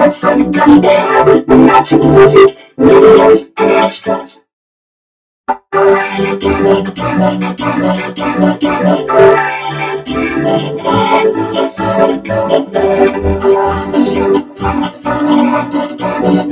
From the Gummy Bear Harbor, we're music, videos, and extras. I'm